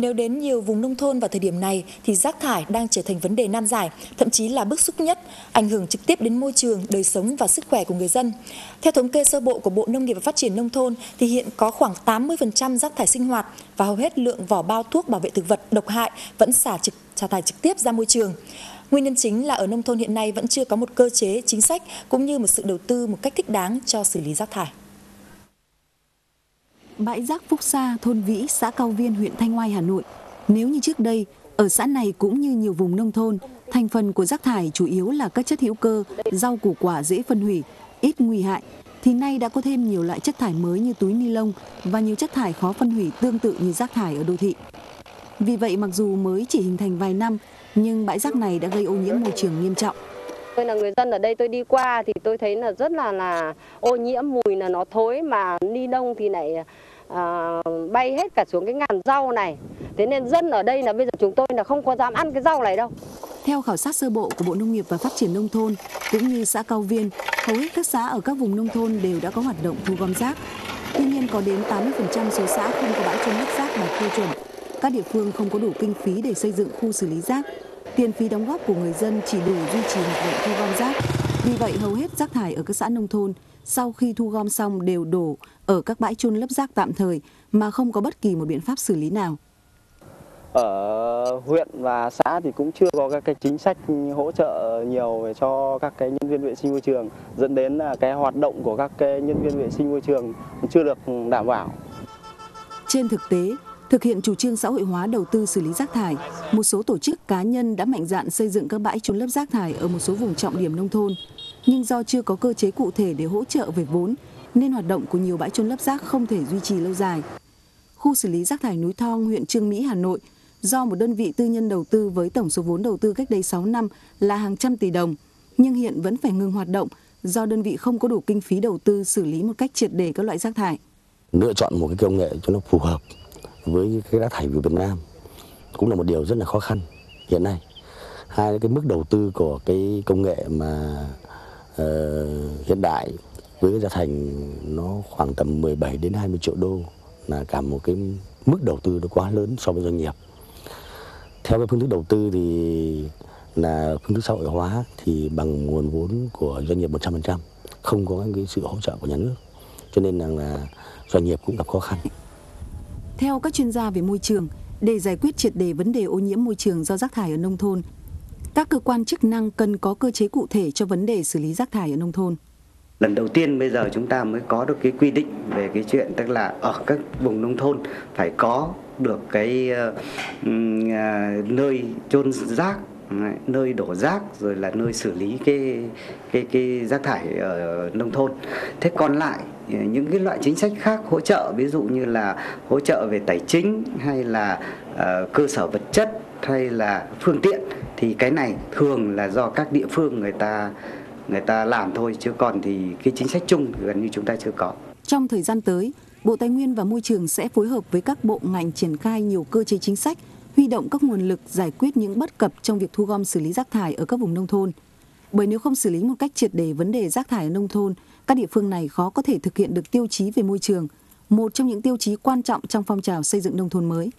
Nếu đến nhiều vùng nông thôn vào thời điểm này thì rác thải đang trở thành vấn đề nan giải, thậm chí là bức xúc nhất, ảnh hưởng trực tiếp đến môi trường, đời sống và sức khỏe của người dân. Theo thống kê sơ bộ của Bộ Nông nghiệp và Phát triển Nông thôn thì hiện có khoảng 80% rác thải sinh hoạt và hầu hết lượng vỏ bao thuốc bảo vệ thực vật độc hại vẫn xả trực xả thải trực tiếp ra môi trường. Nguyên nhân chính là ở nông thôn hiện nay vẫn chưa có một cơ chế, chính sách cũng như một sự đầu tư một cách thích đáng cho xử lý rác thải. Bãi rác Phúc Sa, thôn Vĩ, xã Cao Viên, huyện Thanh Oai, Hà Nội. Nếu như trước đây, ở xã này cũng như nhiều vùng nông thôn, thành phần của rác thải chủ yếu là các chất hữu cơ, rau củ quả dễ phân hủy, ít nguy hại, thì nay đã có thêm nhiều loại chất thải mới như túi ni lông và nhiều chất thải khó phân hủy tương tự như rác thải ở đô thị. Vì vậy mặc dù mới chỉ hình thành vài năm, nhưng bãi rác này đã gây ô nhiễm môi trường nghiêm trọng. Tôi là người dân ở đây tôi đi qua thì tôi thấy là rất là là ô nhiễm mùi là nó thối mà ni lông thì lại à, bay hết cả xuống cái ngàn rau này. Thế nên dân ở đây là bây giờ chúng tôi là không có dám ăn cái rau này đâu. Theo khảo sát sơ bộ của Bộ Nông nghiệp và Phát triển Nông thôn, cũng như xã Cao Viên, hầu hết các xã ở các vùng nông thôn đều đã có hoạt động thu gom rác. Tuy nhiên có đến 80% số xã không có bãi trôn lấp rác đạt tiêu chuẩn. Các địa phương không có đủ kinh phí để xây dựng khu xử lý rác. Tiền phí đóng góp của người dân chỉ đủ duy trì hoạt động thu gom rác. Vì vậy hầu hết rác thải ở các xã nông thôn sau khi thu gom xong đều đổ ở các bãi chôn lấp rác tạm thời mà không có bất kỳ một biện pháp xử lý nào. Ở huyện và xã thì cũng chưa có các cái chính sách hỗ trợ nhiều về cho các cái nhân viên vệ sinh môi trường dẫn đến là cái hoạt động của các cái nhân viên vệ sinh môi trường chưa được đảm bảo. Trên thực tế, thực hiện chủ trương xã hội hóa đầu tư xử lý rác thải, một số tổ chức cá nhân đã mạnh dạn xây dựng các bãi chôn lấp rác thải ở một số vùng trọng điểm nông thôn, nhưng do chưa có cơ chế cụ thể để hỗ trợ về vốn nên hoạt động của nhiều bãi chôn lấp rác không thể duy trì lâu dài. Khu xử lý rác thải núi Thong, huyện Trương Mỹ, Hà Nội do một đơn vị tư nhân đầu tư với tổng số vốn đầu tư cách đây 6 năm là hàng trăm tỷ đồng, nhưng hiện vẫn phải ngừng hoạt động do đơn vị không có đủ kinh phí đầu tư xử lý một cách triệt để các loại rác thải. Lựa chọn một cái công nghệ cho nó phù hợp với cái rác thải của Việt Nam cũng là một điều rất là khó khăn hiện nay. Hai cái mức đầu tư của cái công nghệ mà uh, hiện đại với cái giá thành nó khoảng tầm 17 đến 20 triệu đô là cả một cái mức đầu tư nó quá lớn so với doanh nghiệp. Theo cái phương thức đầu tư thì là phương thức xã hội hóa thì bằng nguồn vốn của doanh nghiệp 100%, không có cái sự hỗ trợ của nhà nước. Cho nên rằng là doanh nghiệp cũng gặp khó khăn. Theo các chuyên gia về môi trường, để giải quyết triệt đề vấn đề ô nhiễm môi trường do rác thải ở nông thôn, các cơ quan chức năng cần có cơ chế cụ thể cho vấn đề xử lý rác thải ở nông thôn. Lần đầu tiên bây giờ chúng ta mới có được cái quy định về cái chuyện tức là ở các vùng nông thôn phải có được cái uh, nơi chôn rác nơi đổ rác rồi là nơi xử lý cái cái cái rác thải ở nông thôn. Thế còn lại ờ, những cái loại chính sách khác hỗ trợ ví dụ như là hỗ trợ về tài chính hay là uh, cơ sở vật chất hay là phương tiện thì cái này thường là do các địa phương người ta người ta làm thôi chứ còn thì cái chính sách chung gần như chúng ta chưa có. Trong thời gian tới, Bộ Tài nguyên và Môi trường sẽ phối hợp với các bộ ngành triển khai nhiều cơ chế chính sách, huy động các nguồn lực giải quyết những bất cập trong việc thu gom xử lý rác thải ở các vùng nông thôn. Bởi nếu không xử lý một cách triệt để vấn đề rác thải ở nông thôn, các địa phương này khó có thể thực hiện được tiêu chí về môi trường, một trong những tiêu chí quan trọng trong phong trào xây dựng nông thôn mới.